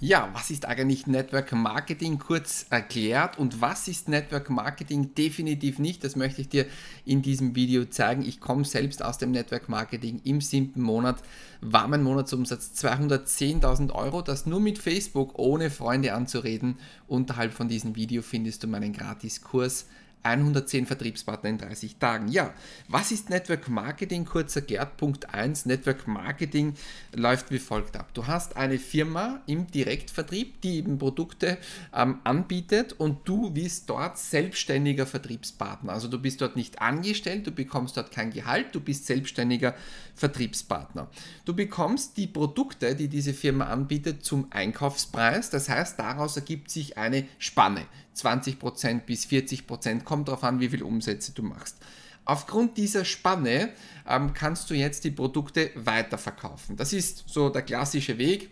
Ja, was ist eigentlich Network Marketing kurz erklärt und was ist Network Marketing definitiv nicht? Das möchte ich dir in diesem Video zeigen. Ich komme selbst aus dem Network Marketing. Im siebten Monat war mein Monatsumsatz 210.000 Euro. Das nur mit Facebook, ohne Freunde anzureden. Unterhalb von diesem Video findest du meinen Gratiskurs 110 Vertriebspartner in 30 Tagen. Ja, was ist Network Marketing? Kurzer Gerd, Punkt 1. Network Marketing läuft wie folgt ab. Du hast eine Firma im Direktvertrieb, die eben Produkte ähm, anbietet und du bist dort selbstständiger Vertriebspartner. Also du bist dort nicht angestellt, du bekommst dort kein Gehalt, du bist selbstständiger Vertriebspartner. Du bekommst die Produkte, die diese Firma anbietet, zum Einkaufspreis. Das heißt, daraus ergibt sich eine Spanne. 20% bis 40%, kommt darauf an, wie viel Umsätze du machst. Aufgrund dieser Spanne ähm, kannst du jetzt die Produkte weiterverkaufen. Das ist so der klassische Weg.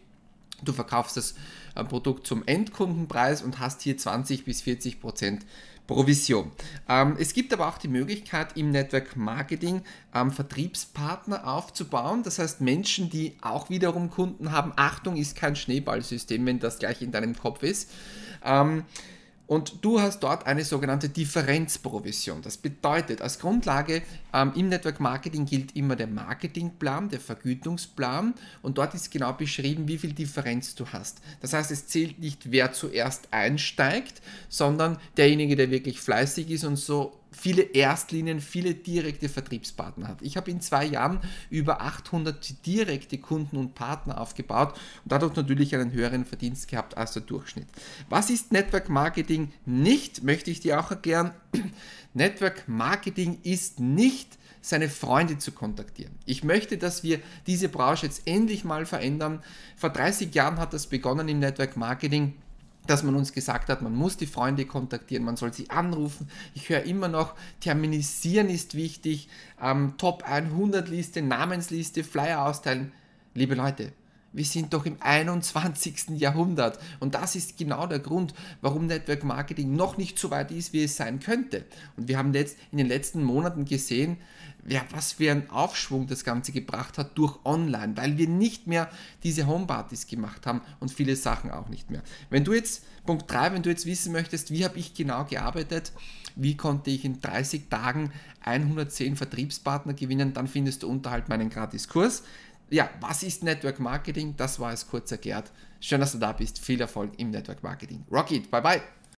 Du verkaufst das äh, Produkt zum Endkundenpreis und hast hier 20 bis 40 Prozent Provision. Ähm, es gibt aber auch die Möglichkeit, im Network Marketing ähm, Vertriebspartner aufzubauen. Das heißt, Menschen, die auch wiederum Kunden haben. Achtung, ist kein Schneeballsystem, wenn das gleich in deinem Kopf ist. Ähm, und du hast dort eine sogenannte Differenzprovision. Das bedeutet, als Grundlage ähm, im Network Marketing gilt immer der Marketingplan, der Vergütungsplan und dort ist genau beschrieben, wie viel Differenz du hast. Das heißt, es zählt nicht, wer zuerst einsteigt, sondern derjenige, der wirklich fleißig ist und so viele Erstlinien, viele direkte Vertriebspartner hat. Ich habe in zwei Jahren über 800 direkte Kunden und Partner aufgebaut und dadurch natürlich einen höheren Verdienst gehabt als der Durchschnitt. Was ist Network Marketing nicht, möchte ich dir auch erklären. Network Marketing ist nicht seine Freunde zu kontaktieren. Ich möchte, dass wir diese Branche jetzt endlich mal verändern. Vor 30 Jahren hat das begonnen im Network Marketing dass man uns gesagt hat, man muss die Freunde kontaktieren, man soll sie anrufen. Ich höre immer noch, terminisieren ist wichtig, ähm, Top 100 Liste, Namensliste, Flyer austeilen. Liebe Leute, wir sind doch im 21. Jahrhundert und das ist genau der Grund, warum Network Marketing noch nicht so weit ist, wie es sein könnte. Und wir haben jetzt in den letzten Monaten gesehen, ja, was für einen Aufschwung das Ganze gebracht hat durch Online, weil wir nicht mehr diese Homepartys gemacht haben und viele Sachen auch nicht mehr. Wenn du jetzt, Punkt 3, wenn du jetzt wissen möchtest, wie habe ich genau gearbeitet, wie konnte ich in 30 Tagen 110 Vertriebspartner gewinnen, dann findest du unterhalb meinen Gratiskurs ja, was ist Network Marketing? Das war es kurz erklärt. Schön, dass du da bist. Viel Erfolg im Network Marketing. Rocket, bye bye.